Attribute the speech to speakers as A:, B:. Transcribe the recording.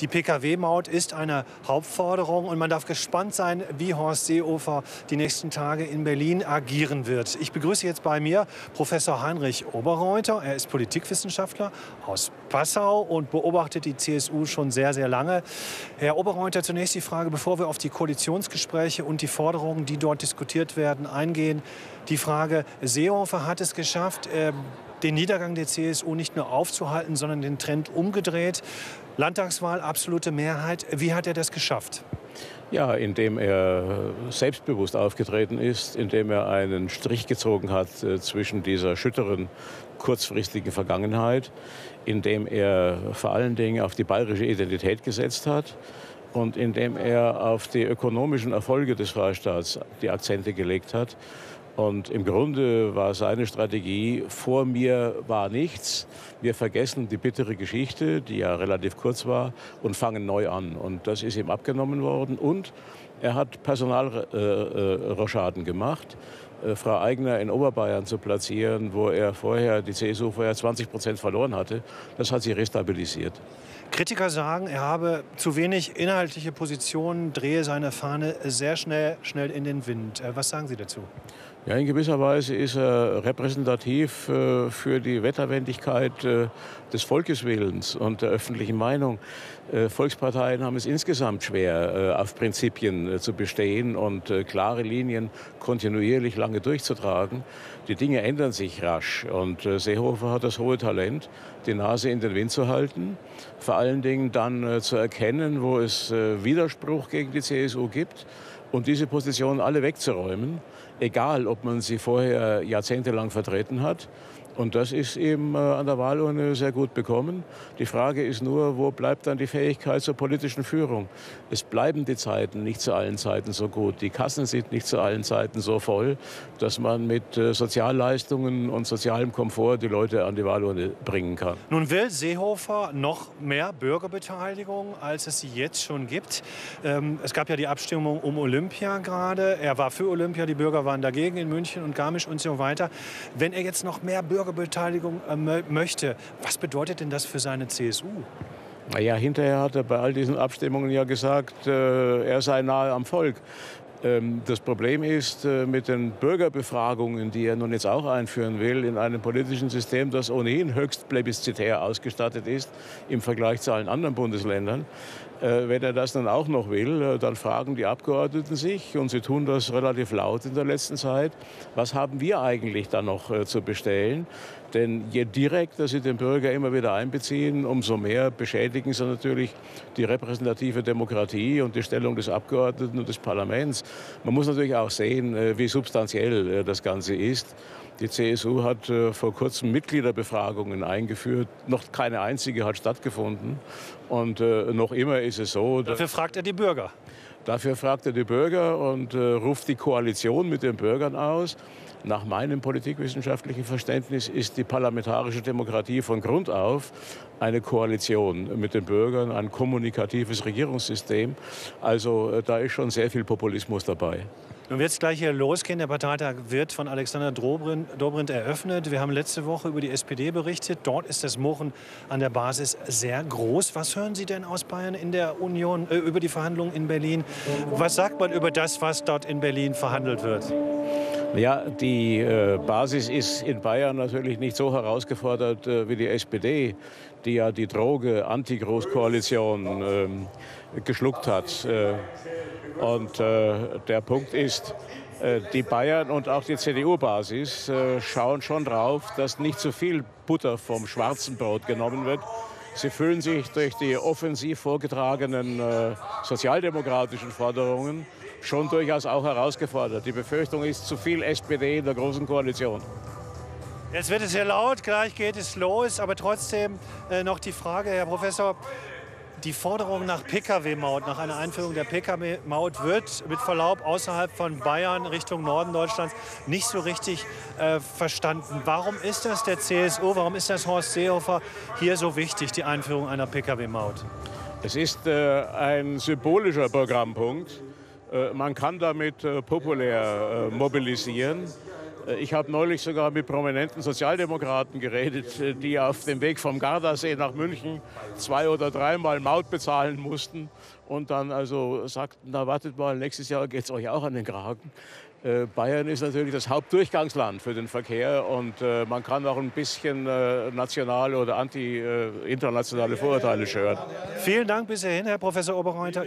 A: Die Pkw-Maut ist eine Hauptforderung und man darf gespannt sein, wie Horst Seehofer die nächsten Tage in Berlin agieren wird. Ich begrüße jetzt bei mir Professor Heinrich Oberreuter. Er ist Politikwissenschaftler aus Passau und beobachtet die CSU schon sehr, sehr lange. Herr Oberreuter, zunächst die Frage, bevor wir auf die Koalitionsgespräche und die Forderungen, die dort diskutiert werden, eingehen. Die Frage, Seehofer hat es geschafft, ähm, den Niedergang der CSU nicht nur aufzuhalten, sondern den Trend umgedreht. Landtagswahl, absolute Mehrheit. Wie hat er das geschafft?
B: Ja, indem er selbstbewusst aufgetreten ist, indem er einen Strich gezogen hat äh, zwischen dieser schütteren, kurzfristigen Vergangenheit, indem er vor allen Dingen auf die bayerische Identität gesetzt hat und indem er auf die ökonomischen Erfolge des Freistaats die Akzente gelegt hat und im Grunde war seine Strategie, vor mir war nichts. Wir vergessen die bittere Geschichte, die ja relativ kurz war, und fangen neu an. Und das ist ihm abgenommen worden. Und er hat Personalrochaden gemacht. Äh, Frau Eigner in Oberbayern zu platzieren, wo er vorher, die CSU vorher 20 Prozent verloren hatte, das hat sie restabilisiert.
A: Kritiker sagen, er habe zu wenig inhaltliche Positionen, drehe seine Fahne sehr schnell, schnell in den Wind. Äh, was sagen Sie dazu?
B: Ja, in gewisser Weise ist er repräsentativ äh, für die Wetterwendigkeit äh, des Volkeswillens und der öffentlichen Meinung. Äh, Volksparteien haben es insgesamt schwer, auf Prinzipien zu bestehen und klare Linien kontinuierlich lange durchzutragen. Die Dinge ändern sich rasch und Seehofer hat das hohe Talent, die Nase in den Wind zu halten, vor allen Dingen dann zu erkennen, wo es Widerspruch gegen die CSU gibt und diese Positionen alle wegzuräumen egal ob man sie vorher jahrzehntelang vertreten hat und das ist eben äh, an der Wahlurne sehr gut bekommen. Die Frage ist nur, wo bleibt dann die Fähigkeit zur politischen Führung? Es bleiben die Zeiten nicht zu allen Zeiten so gut. Die Kassen sind nicht zu allen Zeiten so voll, dass man mit äh, Sozialleistungen und sozialem Komfort die Leute an die Wahlurne bringen kann.
A: Nun will Seehofer noch mehr Bürgerbeteiligung, als es sie jetzt schon gibt. Ähm, es gab ja die Abstimmung um Olympia gerade. Er war für Olympia, die Bürger waren dagegen in München und Garmisch und so weiter. Wenn er jetzt noch mehr Bürger Bürgerbeteiligung äh, möchte. Was bedeutet denn das für seine CSU?
B: Naja, hinterher hat er bei all diesen Abstimmungen ja gesagt, äh, er sei nahe am Volk. Ähm, das Problem ist äh, mit den Bürgerbefragungen, die er nun jetzt auch einführen will, in einem politischen System, das ohnehin höchst plebiszitär ausgestattet ist im Vergleich zu allen anderen Bundesländern, äh, wenn er das dann auch noch will, äh, dann fragen die Abgeordneten sich, und sie tun das relativ laut in der letzten Zeit, was haben wir eigentlich da noch zu bestellen? Denn je direkter Sie den Bürger immer wieder einbeziehen, umso mehr beschädigen Sie natürlich die repräsentative Demokratie und die Stellung des Abgeordneten und des Parlaments. Man muss natürlich auch sehen, wie substanziell das Ganze ist. Die CSU hat äh, vor kurzem Mitgliederbefragungen eingeführt. Noch keine einzige hat stattgefunden. Und äh, noch immer ist es so.
A: Dafür fragt er die Bürger.
B: Dafür fragt er die Bürger und äh, ruft die Koalition mit den Bürgern aus. Nach meinem politikwissenschaftlichen Verständnis ist die parlamentarische Demokratie von Grund auf eine Koalition mit den Bürgern, ein kommunikatives Regierungssystem. Also äh, da ist schon sehr viel Populismus dabei.
A: Nun wird es gleich hier losgehen. Der Parteitag wird von Alexander Dobrindt eröffnet. Wir haben letzte Woche über die SPD berichtet. Dort ist das Murren an der Basis sehr groß. Was hören Sie denn aus Bayern in der Union äh, über die Verhandlungen in Berlin? Was sagt man über das, was dort in Berlin verhandelt wird?
B: Ja, die äh, Basis ist in Bayern natürlich nicht so herausgefordert äh, wie die SPD, die ja die Droge Anti-Großkoalition ähm, geschluckt hat. Äh, und äh, der Punkt ist, äh, die Bayern und auch die CDU-Basis äh, schauen schon drauf, dass nicht zu viel Butter vom schwarzen Brot genommen wird. Sie fühlen sich durch die offensiv vorgetragenen äh, sozialdemokratischen Forderungen schon durchaus auch herausgefordert. Die Befürchtung ist zu viel SPD in der Großen Koalition.
A: Jetzt wird es sehr laut, gleich geht es los, aber trotzdem äh, noch die Frage, Herr Professor, die Forderung nach Pkw-Maut, nach einer Einführung der Pkw-Maut wird mit Verlaub außerhalb von Bayern Richtung Norden Deutschlands nicht so richtig äh, verstanden. Warum ist das der CSU, warum ist das Horst Seehofer hier so wichtig, die Einführung einer Pkw-Maut?
B: Es ist äh, ein symbolischer Programmpunkt. Äh, man kann damit äh, populär äh, mobilisieren. Äh, ich habe neulich sogar mit prominenten Sozialdemokraten geredet, äh, die auf dem Weg vom Gardasee nach München zwei oder dreimal Maut bezahlen mussten und dann also sagten, na wartet mal, nächstes Jahr geht es euch auch an den Kragen. Äh, Bayern ist natürlich das Hauptdurchgangsland für den Verkehr und man kann auch ein bisschen nationale oder anti-internationale Vorurteile schören.
A: Vielen Dank bis hierhin, Herr Professor Oberreuter.